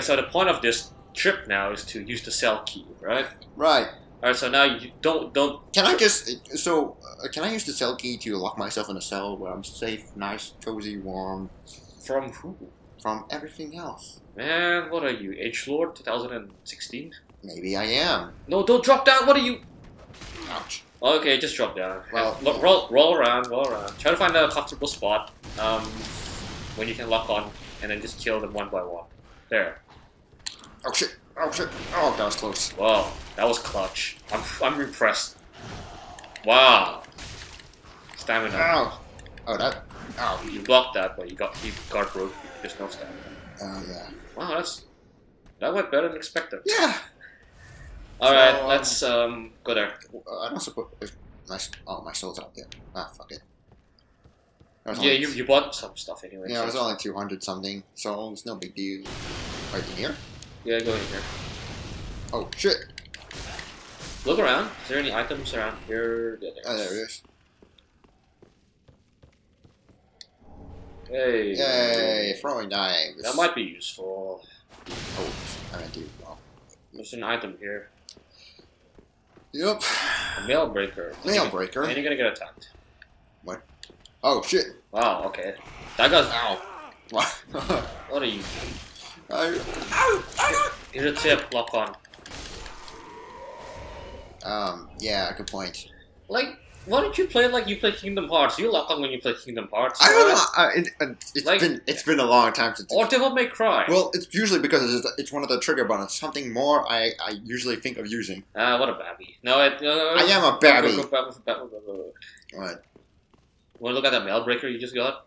Okay, so the point of this trip now is to use the cell key, right? Right. All right, so now you don't don't. Can I just so uh, can I use the cell key to lock myself in a cell where I'm safe, nice, cozy, warm From who? from everything else? Man, what are you, H Lord 2016? Maybe I am. No, don't drop down. What are you? Ouch. Okay, just drop down. Well- Lo- roll, roll around, roll around. Try to find a comfortable spot um, when you can lock on, and then just kill them one by one. There. Oh shit. Oh shit. Oh, that was close. Wow, that was clutch. I'm, I'm impressed. Wow. Stamina. Ow. Oh, that. Ow. You blocked that, but you got you got broke. There's no stamina. Oh yeah. Wow, that's that went better than expected. Yeah. All right, So, um, let's um go there. Uh, I don't suppose my oh my soul's out there. Ah, fuck it. Yeah, only- you, you bought some stuff anyway. Yeah, so it was only two hundred something, so it's no big deal. Right in here. Yeah, go in here. Oh shit! Look around. Is there any items around here? Yeah, there Oh, there it is. Hey. Yay! Throwing knives. That might be useful. Oh, I meant to. Well. There's an item here. Yep. A mail breaker. Nail And breaker. you're gonna get attacked. What? Oh shit! Wow, okay. That guy's Ow! What? what are you? Ow, Here's a tip, lock on. Um. Yeah. Good point. Like, why don't you play like you play Kingdom Hearts? You lock on when you play Kingdom Hearts. I don't know. Uh, it, uh, it's Like- been it's been a long time since. Or Devil May Cry. well, it's usually because it's, it's one of the trigger buttons. Something more I, I usually think of using. Ah, what a babby. No, it, no, I am a babby. Go, go, go. What? Want to look at that mail breaker you just got?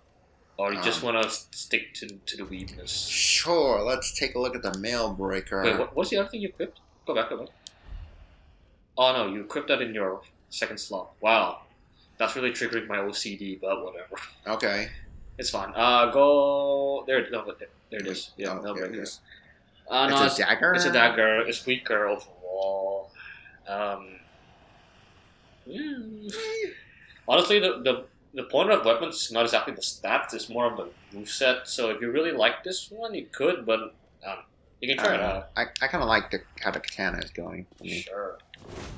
Or you just Um. want to stick to, to the weakness? Sure. Let's take a look at the mail breaker. Wait, what, what's the other thing you equipped? Go back, go back. Oh no, you equipped that in your second slot. Wow. That's really triggering my OCD, but whatever. Okay. It's fine. Uh, go... There, no, there, it is. Yeah, oh, mail there it breaker. is. Uh, no, it's a dagger. It's a dagger. It's weaker overall. Um, hmm. honestly, the, the the point of weapons is not exactly the stats. It's more of the moveset. So if you really like this one, you could, but um, you can try it Uh, out. I, I kind of like the how the katana is going. I mean, Sure.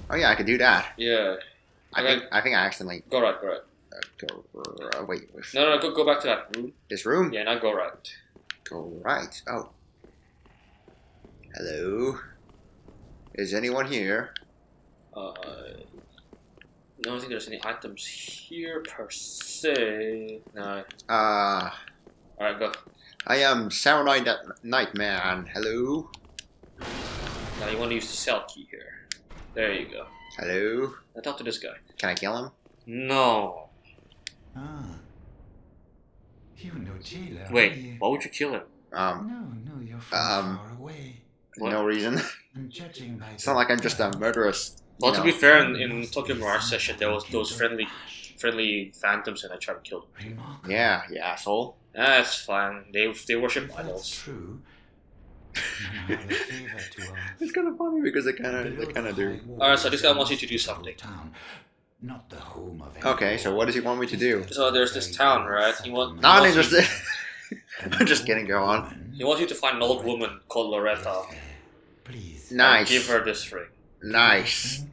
oh yeah, I could do that. Yeah. I Okay. think I think I accidentally Go right. Go right. uh, go uh, wait No, no, go go back to that room. this room. Yeah, now go right. Go right. Oh. Hello. Is anyone here? Uh, I don't think there's any items here per se. No. Uh, All right, go. I am Samurai Night Nightman. Hello. Now you want to use the cell key here. There you go. Hello. Now talk to this guy. Can I kill him? No. Ah. You no jailer. are Wait, you? why would you kill him? Um, No, no, you're from Um, far away. What? no reason. And judging by it's not like I'm just a murderous. Well, you to be fair, in, in Tokyo Mirage session, there was those friendly, friendly phantoms, and I tried to kill them. Remarkable. Yeah, you asshole. That's fine. They they worship that's idols. true. then I will favor to our It's kind of funny because they kind of they kind of do. Alright, so this guy wants you to do something. Town, not the home of Okay, so what does he want me to do? So there's this town, right? He want- Not wants you- interested. I'm just kidding. Go on. He wants you to find an old woman called Loretta. Please. Nice. Give her this ring. Nice.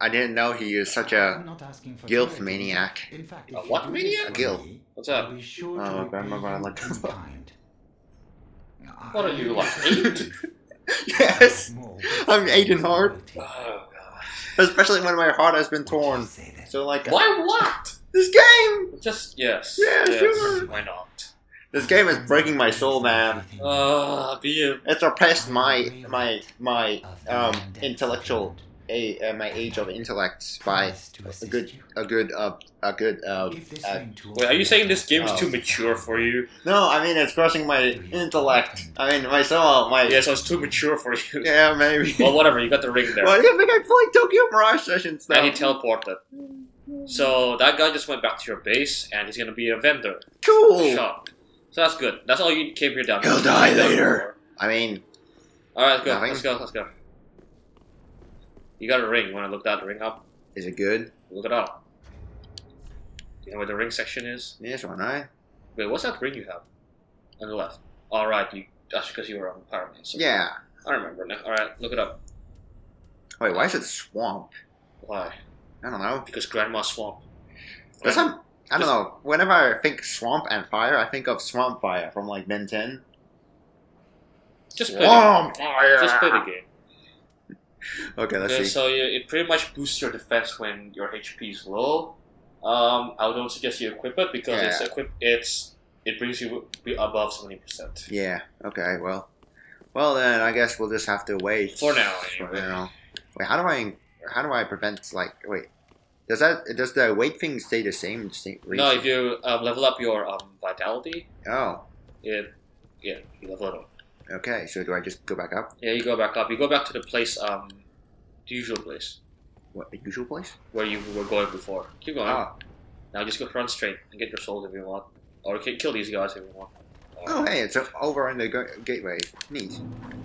I didn't know he is such a I'm not asking for guilt maniac. In fact, A what maniac? A guilt. What's up? I'll be sure Oh, to my grandma repay got you like- in kind. What are you, like, eight? yes, I'm eight in heart, Oh god. especially when my heart has been torn. So like Why what? this game, Just yes. Yeah, yes. sure. Why not? This game is breaking my soul, man. Uh, be a It's surpassed my my my um intellectual a uh, my age of intellect by a good a good uh a good uh, uh Wait, are you saying this game is Oh. too mature for you? no I mean it's crushing my intellect I mean my soul my Yeah, so it's too mature for you. yeah maybe Well, whatever. You got the ring there, well I think I played Tokyo Mirage sessions and he teleported. So that guy just went back to your base, and he's gonna be a vendor cool shop. So that's good. That's all you came here down. He'll die later. I mean All right, let's go. Nothing? Let's go. Let's go. You got a ring. You want to look that ring up? is it good Look it up. Do you know where the ring section is? yes one right Wait, what's that ring you have? On the left. All right, you That's because you were on Pyromancer. Yeah. I remember now. Alright, look it up. Wait, why is it swamp? Why? I don't know. Because Grandma Swamp. There's some. I don't know. Whenever I think swamp and fire, I think of swamp fire from like Ben 10. Just play, Swamp the, fire. just play the game. Okay, let's Okay, see. so you, it pretty much boosts your defense when your HP is low. Um, I don't suggest you equip it because it's Yeah. equip. It's it brings you above seventy percent Yeah. Okay. Well. Well then, I guess we'll just have to wait for now. For Anyway. now. Wait, how do I? How do I prevent like? Wait. Does that? Does the weight thing stay the same? Stay, No, if you um, level up your um, vitality, Oh. it yeah you level it up. Okay. So do I just go back up? Yeah, you go back up. You go back to the place um, the usual place What the usual place? where you were going before. Keep going. Oh. Now just go run straight and get your souls if you want, or kill these guys if you want. Oh, hey, it's over in the go- gateway. Neat.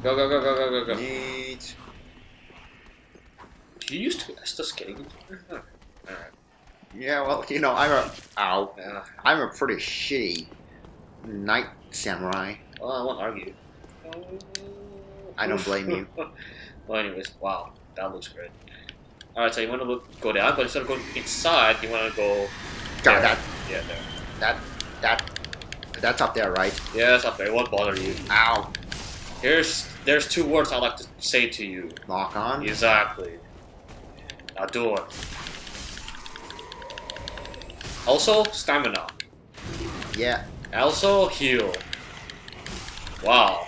Go go go go go go go. Neat. You used to Estus game. Alright. Yeah. Well, you know, I'm a. Ow. Yeah. I'm a pretty shitty knight samurai. Well, I won't argue. I don't blame you. well, anyways, wow, that looks great. Alright, so you want to look, go down, but instead of going inside, you want to go. God, there. that Yeah, there. that that that's up there, right? Yeah, it's up there. It won't bother you. Ow. Here's there's two words I like to say to you. Lock on. Exactly. Now do it. Also, stamina. Yeah. Also, heal. Wow.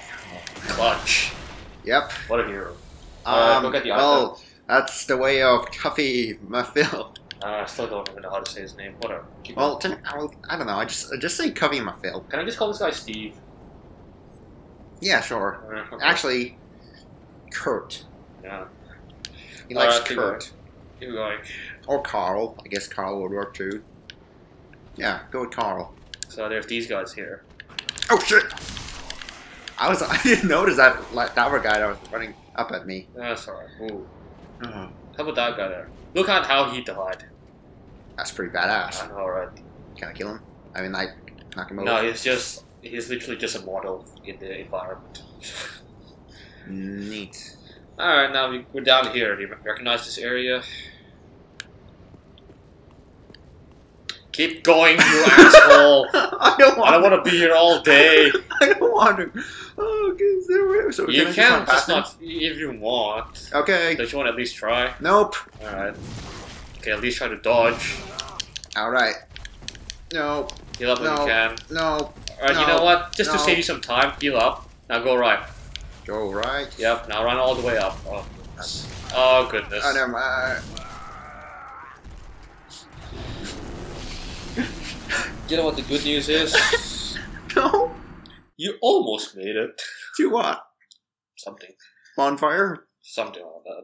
Clutch. Yep. What a hero. Alright, Um, go get the well, that's the way of Tuffy Maphil. Uh, I still don't even know how to say his name. Whatever. Keep Well, to, I'll- I don't know. I just I just say Cuffy going. Can I just call this guy Steve? Yeah, sure. Uh, okay. Actually, Kurt. Yeah. He likes Alright, Kurt Keep going. or Carl. I guess Carl would work too. Yeah, go with Carl. So there's these guys here. Oh shit! I was I didn't notice that like that other guy that was running up at me. That's alright. Ooh. Oh, How about that guy there? Look at how he died. that's pretty badass. I know, right? Can I kill him? I mean, like knock him over. No, he's just he's literally just a model in the environment. Neat. Alright, now we- we're down here. Do you recognize this area? Keep going, you asshole! I don't want. I don't want to be here all day. I don't want to. Oh, there, so You can can, just not if you want. Okay. Don't you want to at least try? Nope. Alright. Okay, at least try to dodge. All right. No. Heal up when No. you can. No. Alright, you know what? Just to save you some time, heal up. Now go right. Go right. Yep, now run all the way up. Oh, goodness. Oh, goodness. Oh, never mind. You know what the good news is? No. you almost made it. To what? Something. Bonfire. Something like that.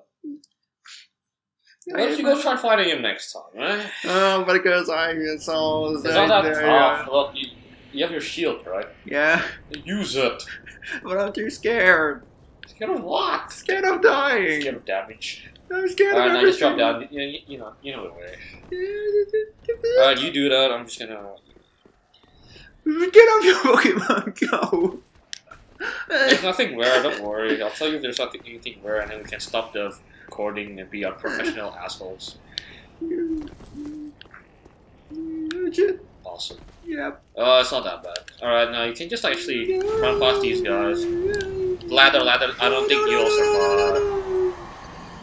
Why don't you go try fighting him next time, right? Oh, because I'm so. It's not that tough. Look, you, you have your shield, right? Yeah, Use it. but I'm too scared. Scared of what? Scared of dying. Scared of damage. I'm scared Alright, of now just drop down. You, you, you know, you know the way. Yeah. Alright, you do that. I'm just gonna. Get off your Pokemon Go. There's nothing rare. Don't worry. I'll tell you if there's nothing anything rare, and then we can stop the recording and be our unprofessional assholes. Awesome. Yep. Oh, it's not that bad. Alright, now you can just actually run past these guys. Ladder, ladder. I don't think you'll survive.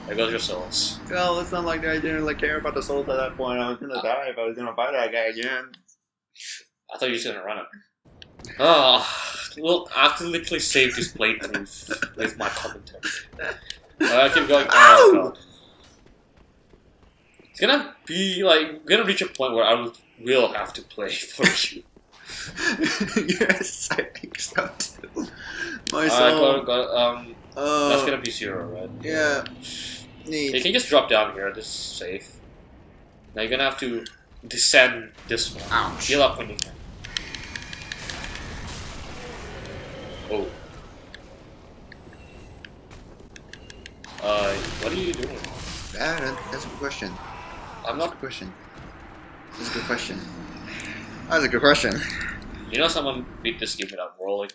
There goes your souls. Well, it's not like I didn't like care about the souls at that point. I was gonna die if I was gonna fight that guy again. I thought you were just gonna run it. Oh, well, I have to literally save this playthrough with my commentary. I keep going. Oh. It's gonna be like gonna reach a point where I will, will have to play for you. yes, I think so too. My Alright, soul. go, go, um, uh, that's gonna be zero, right? yeah. You can just drop down here. This is safe. Now you're gonna have to descend this one. Ouch. Heal up when you can. Oh. Uh, what are you doing? That, that's a good question. I'm That's a good question. That's a good question. That's a good question. You know, someone beat this game without rolling.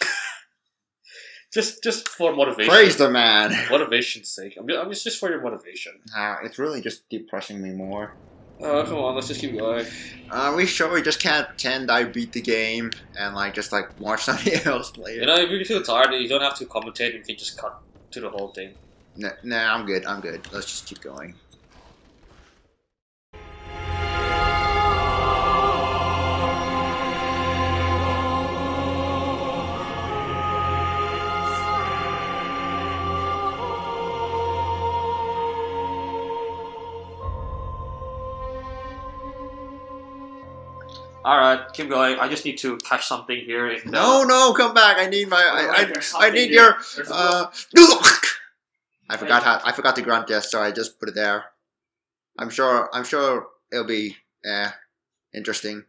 just just for motivation. Praise the man. Motivation's sake. I'm, I'm just just for your motivation. Uh, it's really just depressing me more. Oh, come on, let's just keep going. Are we sure we just can't pretend I beat the game and like just like watch somebody else play You know, if you feel tired, you don't have to commentate. You can just cut to the whole thing. Nah, nah, I'm good. I'm good. Let's just keep going. All right, keep going. I just need to catch something here. No, no, come back. I need my. I, I, I need your. Uh, I forgot how. I forgot to grunt this, so I just put it there. I'm sure. I'm sure it'll be uh, interesting.